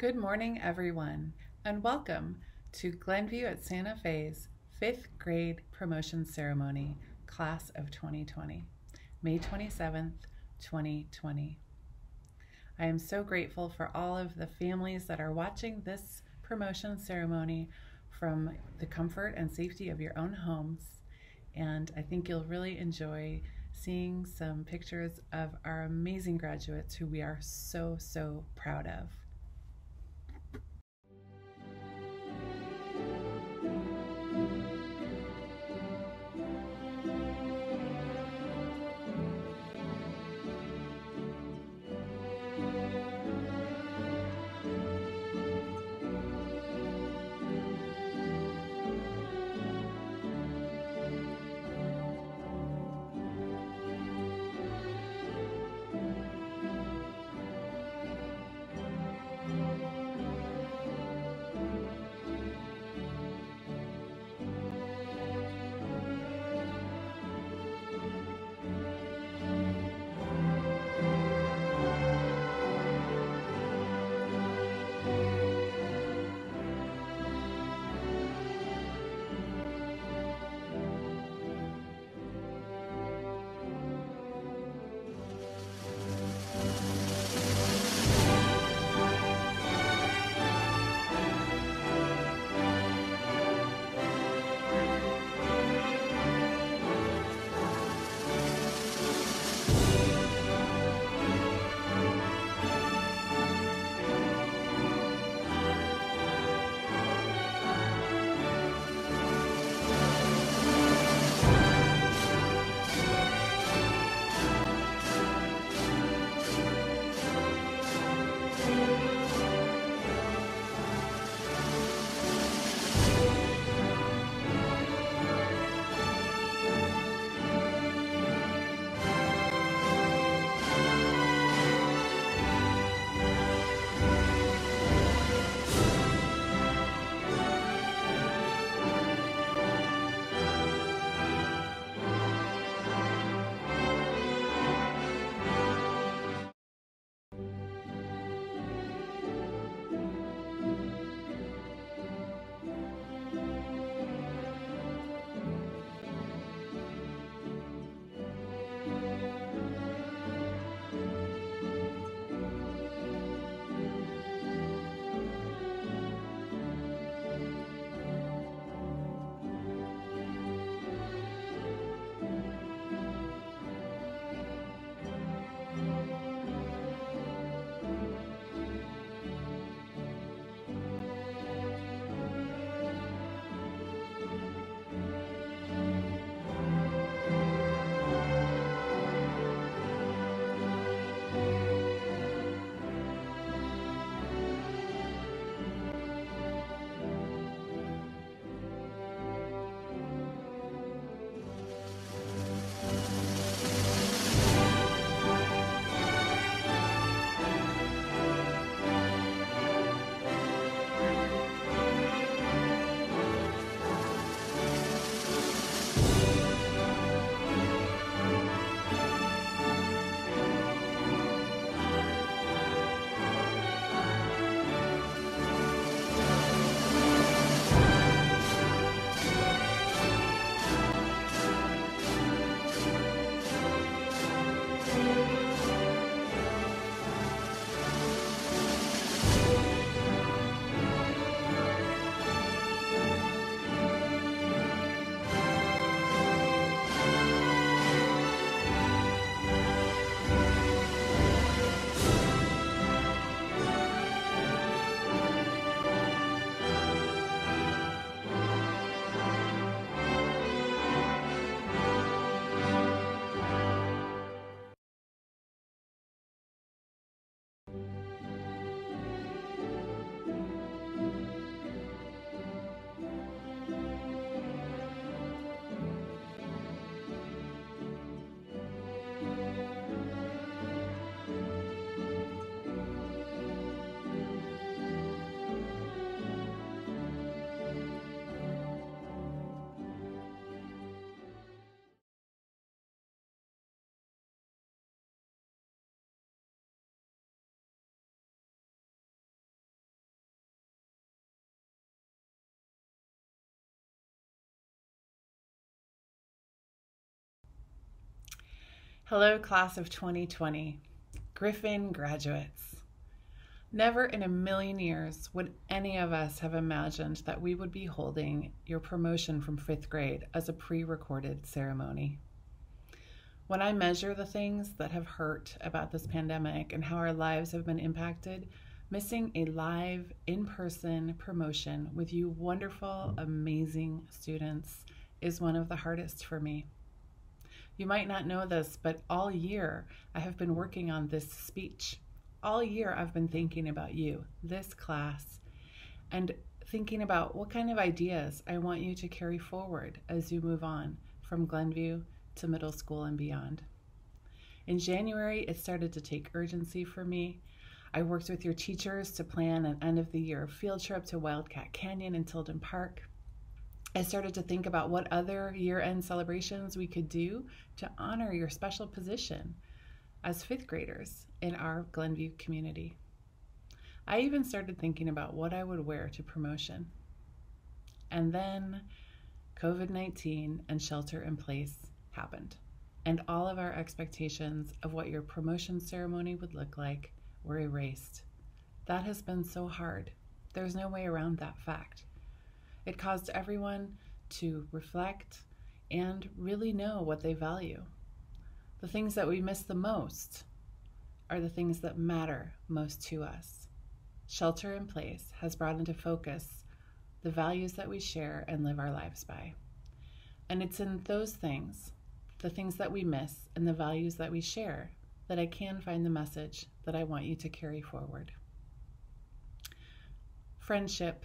Good morning, everyone, and welcome to Glenview at Santa Fe's fifth grade promotion ceremony, class of 2020, May 27th, 2020. I am so grateful for all of the families that are watching this promotion ceremony from the comfort and safety of your own homes. And I think you'll really enjoy seeing some pictures of our amazing graduates who we are so, so proud of. Hello, class of 2020, Griffin graduates. Never in a million years would any of us have imagined that we would be holding your promotion from fifth grade as a pre recorded ceremony. When I measure the things that have hurt about this pandemic and how our lives have been impacted, missing a live, in person promotion with you wonderful, amazing students is one of the hardest for me. You might not know this, but all year I have been working on this speech. All year I've been thinking about you, this class, and thinking about what kind of ideas I want you to carry forward as you move on from Glenview to middle school and beyond. In January, it started to take urgency for me. I worked with your teachers to plan an end of the year field trip to Wildcat Canyon and Tilden Park. I started to think about what other year end celebrations we could do to honor your special position as fifth graders in our Glenview community. I even started thinking about what I would wear to promotion. And then COVID 19 and shelter in place happened, and all of our expectations of what your promotion ceremony would look like were erased. That has been so hard. There's no way around that fact. It caused everyone to reflect and really know what they value. The things that we miss the most are the things that matter most to us. Shelter in place has brought into focus the values that we share and live our lives by. And it's in those things, the things that we miss and the values that we share, that I can find the message that I want you to carry forward. Friendship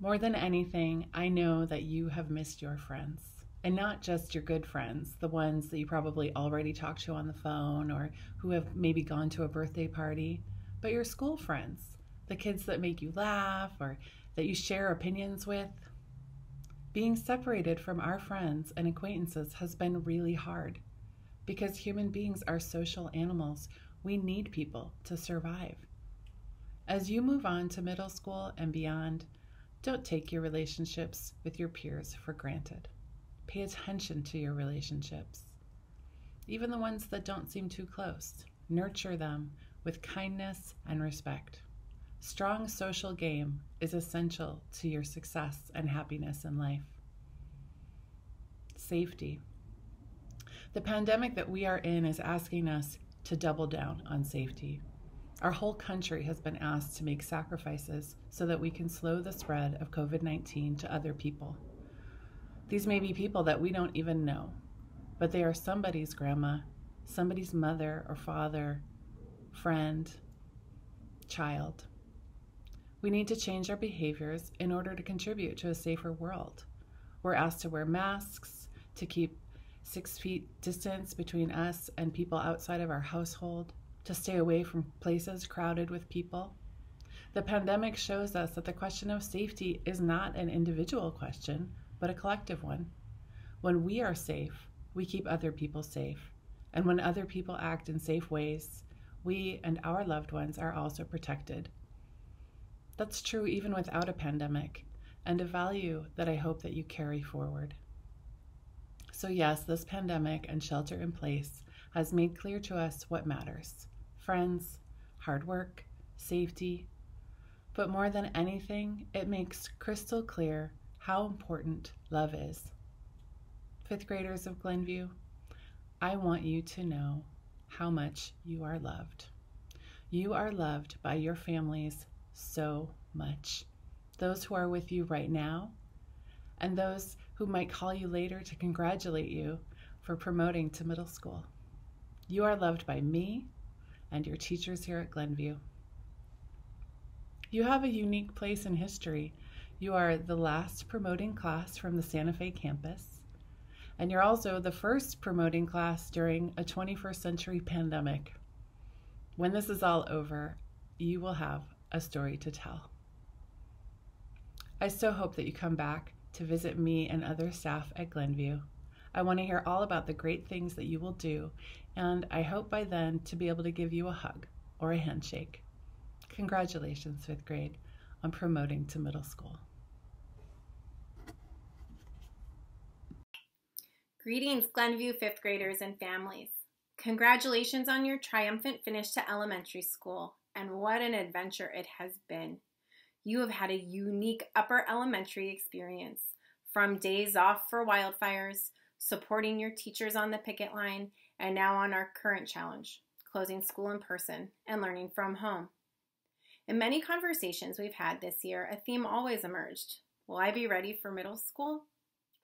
more than anything, I know that you have missed your friends. And not just your good friends, the ones that you probably already talked to on the phone or who have maybe gone to a birthday party, but your school friends, the kids that make you laugh or that you share opinions with. Being separated from our friends and acquaintances has been really hard because human beings are social animals. We need people to survive. As you move on to middle school and beyond, don't take your relationships with your peers for granted. Pay attention to your relationships, even the ones that don't seem too close. Nurture them with kindness and respect. Strong social game is essential to your success and happiness in life. Safety. The pandemic that we are in is asking us to double down on safety. Our whole country has been asked to make sacrifices so that we can slow the spread of COVID 19 to other people. These may be people that we don't even know, but they are somebody's grandma, somebody's mother or father, friend, child. We need to change our behaviors in order to contribute to a safer world. We're asked to wear masks, to keep six feet distance between us and people outside of our household, to stay away from places crowded with people. The pandemic shows us that the question of safety is not an individual question, but a collective one. When we are safe, we keep other people safe. And when other people act in safe ways, we and our loved ones are also protected. That's true even without a pandemic, and a value that I hope that you carry forward. So, yes, this pandemic and shelter in place has made clear to us what matters friends, hard work, safety. But more than anything, it makes crystal clear how important love is. Fifth graders of Glenview, I want you to know how much you are loved. You are loved by your families so much. Those who are with you right now, and those who might call you later to congratulate you for promoting to middle school. You are loved by me and your teachers here at Glenview. You have a unique place in history. You are the last promoting class from the Santa Fe campus, and you're also the first promoting class during a 21st century pandemic. When this is all over, you will have a story to tell. I so hope that you come back to visit me and other staff at Glenview. I want to hear all about the great things that you will do and I hope by then to be able to give you a hug or a handshake. Congratulations, fifth grade, on promoting to middle school. Greetings, Glenview fifth graders and families. Congratulations on your triumphant finish to elementary school, and what an adventure it has been. You have had a unique upper elementary experience from days off for wildfires, supporting your teachers on the picket line, and now on our current challenge, closing school in person and learning from home. In many conversations we've had this year, a theme always emerged Will I be ready for middle school?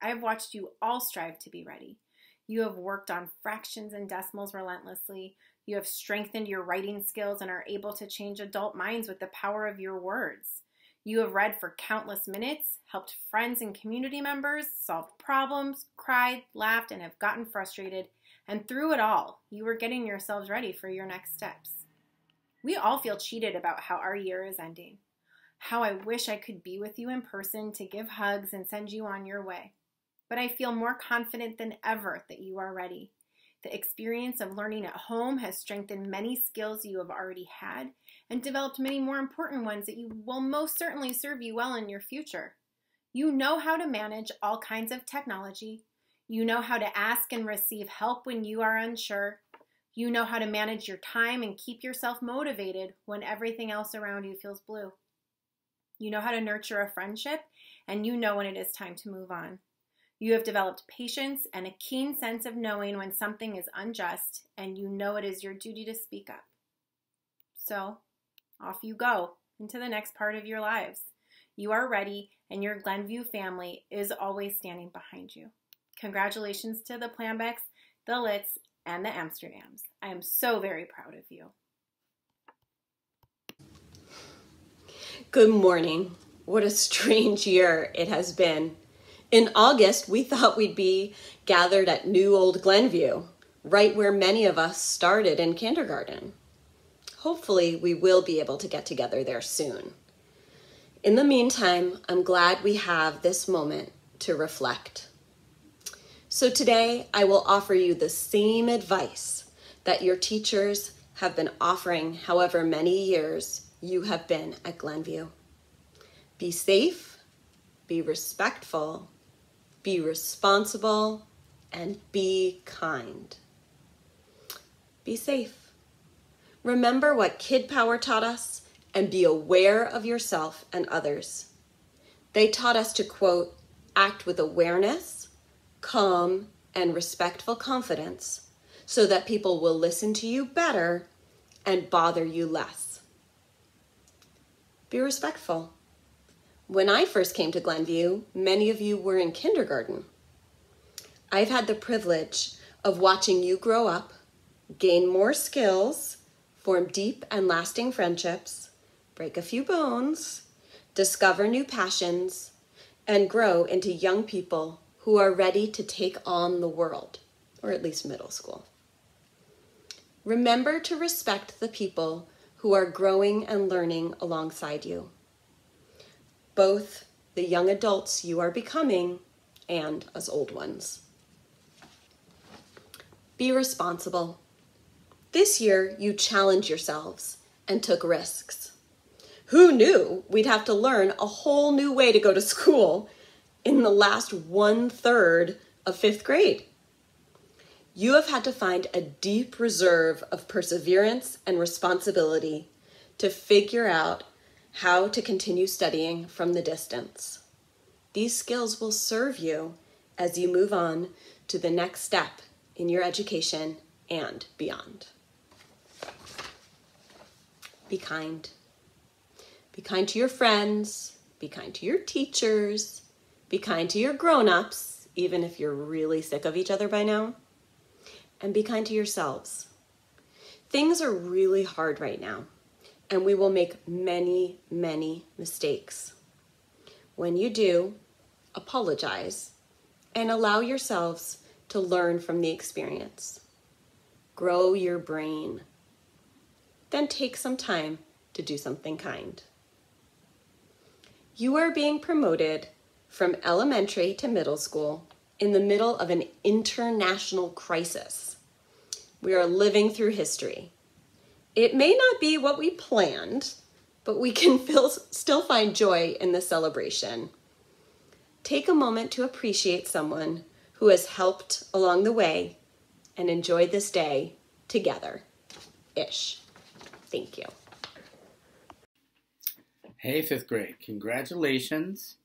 I have watched you all strive to be ready. You have worked on fractions and decimals relentlessly. You have strengthened your writing skills and are able to change adult minds with the power of your words. You have read for countless minutes, helped friends and community members, solved problems, cried, laughed, and have gotten frustrated. And through it all, you were getting yourselves ready for your next steps. We all feel cheated about how our year is ending. How I wish I could be with you in person to give hugs and send you on your way but I feel more confident than ever that you are ready. The experience of learning at home has strengthened many skills you have already had and developed many more important ones that you will most certainly serve you well in your future. You know how to manage all kinds of technology. You know how to ask and receive help when you are unsure. You know how to manage your time and keep yourself motivated when everything else around you feels blue. You know how to nurture a friendship, and you know when it is time to move on. You have developed patience and a keen sense of knowing when something is unjust, and you know it is your duty to speak up. So, off you go into the next part of your lives. You are ready, and your Glenview family is always standing behind you. Congratulations to the Planbecks, the Litts, and the Amsterdams. I am so very proud of you. Good morning. What a strange year it has been. In August, we thought we'd be gathered at New Old Glenview, right where many of us started in kindergarten. Hopefully, we will be able to get together there soon. In the meantime, I'm glad we have this moment to reflect. So today, I will offer you the same advice that your teachers have been offering however many years you have been at Glenview. Be safe, be respectful, be responsible, and be kind. Be safe. Remember what Kidpower taught us and be aware of yourself and others. They taught us to quote, act with awareness, calm, and respectful confidence so that people will listen to you better and bother you less. Be respectful. When I first came to Glenview, many of you were in kindergarten. I've had the privilege of watching you grow up, gain more skills, form deep and lasting friendships, break a few bones, discover new passions, and grow into young people who are ready to take on the world, or at least middle school. Remember to respect the people who are growing and learning alongside you both the young adults you are becoming and as old ones. Be responsible. This year, you challenged yourselves and took risks. Who knew we'd have to learn a whole new way to go to school in the last one third of fifth grade? You have had to find a deep reserve of perseverance and responsibility to figure out how to continue studying from the distance. These skills will serve you as you move on to the next step in your education and beyond. Be kind. Be kind to your friends, be kind to your teachers, be kind to your grown ups, even if you're really sick of each other by now, and be kind to yourselves. Things are really hard right now and we will make many, many mistakes. When you do, apologize and allow yourselves to learn from the experience. Grow your brain. Then take some time to do something kind. You are being promoted from elementary to middle school in the middle of an international crisis. We are living through history. It may not be what we planned, but we can feel, still find joy in the celebration. Take a moment to appreciate someone who has helped along the way and enjoy this day together. Ish. Thank you. Hey, fifth grade, congratulations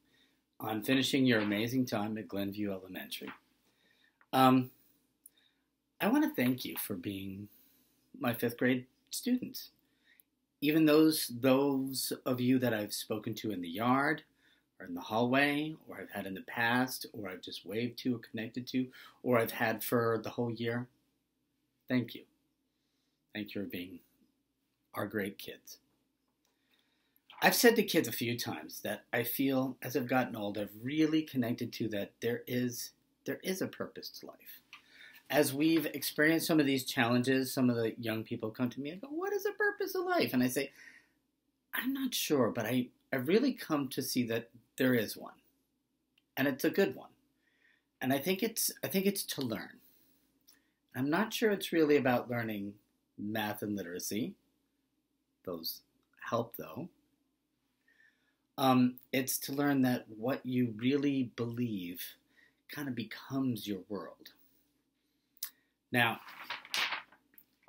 on finishing your amazing time at Glenview Elementary. Um, I want to thank you for being my fifth grade students. Even those those of you that I've spoken to in the yard, or in the hallway, or I've had in the past, or I've just waved to or connected to, or I've had for the whole year. Thank you. Thank you for being our great kids. I've said to kids a few times that I feel as I've gotten old, I've really connected to that there is there is a purpose to life. As we've experienced some of these challenges, some of the young people come to me and go, What is the purpose of life? And I say, I'm not sure, but I, I've really come to see that there is one. And it's a good one. And I think it's I think it's to learn. I'm not sure it's really about learning math and literacy. Those help though. Um, it's to learn that what you really believe kind of becomes your world. Now,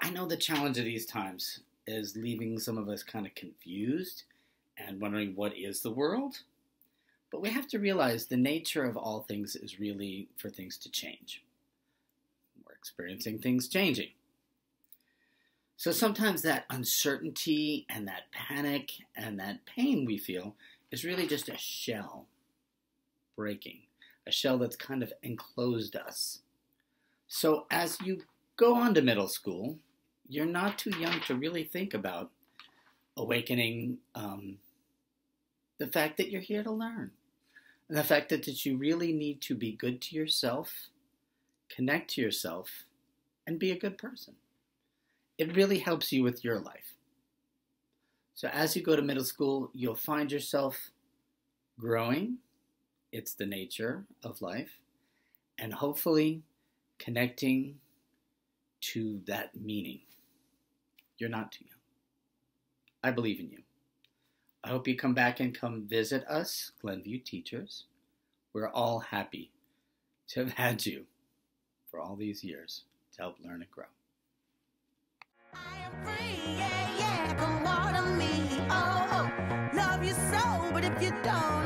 I know the challenge of these times is leaving some of us kind of confused and wondering what is the world. But we have to realize the nature of all things is really for things to change. We're experiencing things changing. So sometimes that uncertainty and that panic and that pain we feel is really just a shell breaking, a shell that's kind of enclosed us. So as you go on to middle school, you're not too young to really think about awakening um, the fact that you're here to learn. And the fact that, that you really need to be good to yourself, connect to yourself, and be a good person. It really helps you with your life. So as you go to middle school, you'll find yourself growing. It's the nature of life. And hopefully connecting to that meaning. You're not too young. I believe in you. I hope you come back and come visit us, Glenview teachers. We're all happy to have had you for all these years to help learn and grow. If you don't, I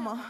吗？